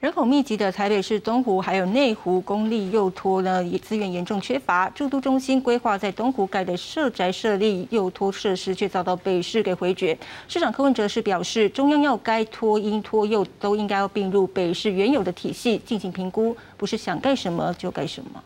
人口密集的台北市东湖还有内湖公立幼托呢，资源严重缺乏。住都中心规划在东湖盖的社宅设立幼托设施，却遭到北市给回绝。市长柯文哲是表示，中央要该托婴托幼都应该要并入北市原有的体系进行评估，不是想盖什么就盖什么。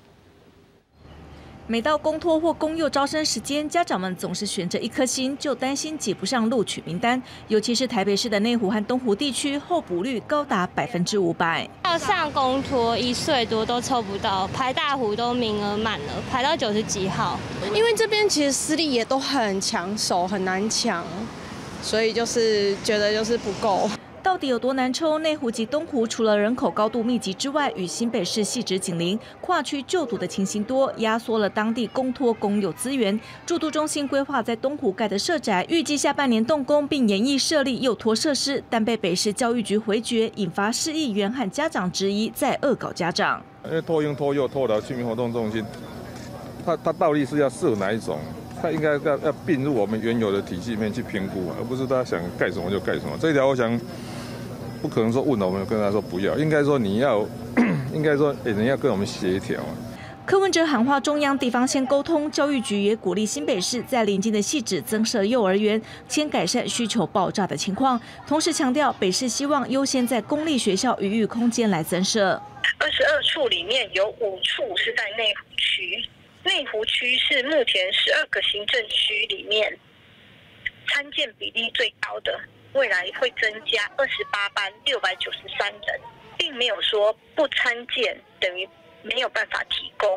每到公托或公幼招生时间，家长们总是悬着一颗心，就担心挤不上录取名单。尤其是台北市的内湖和东湖地区，候补率高达百分之五百。要上公托，一岁多都抽不到，排大湖都名额满了，排到九十几号。因为这边其实私立也都很抢手，很难抢，所以就是觉得就是不够。到底有多难抽？内湖及东湖除了人口高度密集之外，与新北市细致紧邻，跨区就读的情形多，压缩了当地公托公有资源。住都中心规划在东湖盖的社宅，预计下半年动工，并研议设立幼托设施，但被北市教育局回绝，引发市议员和家长质疑，在恶搞家长。因为托婴托幼托的居民活动中心，它它到底是要设哪一种？它应该要要并入我们原有的体系里面去评估，而不是他想盖什么就盖什么。这条我想。不可能说问了我们跟他说不要，应该说你要，应该说人要跟我们协调啊。柯文哲喊话中央地方先沟通，教育局也鼓励新北市在临近的细致增设幼儿园，先改善需求爆炸的情况。同时强调，北市希望优先在公立学校余裕空间来增设。二十二处里面有五处是在内湖区，内湖区是目前十二个行政区里面参建比例最高的。未来会增加二十八班六百九十三人，并没有说不参建等于没有办法提供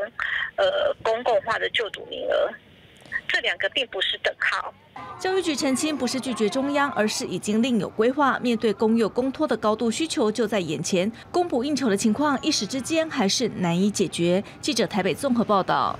呃公共化的就读名额，这两个并不是等号。教育局澄清，不是拒绝中央，而是已经另有规划。面对公有公托的高度需求就在眼前，供不应求的情况一时之间还是难以解决。记者台北综合报道。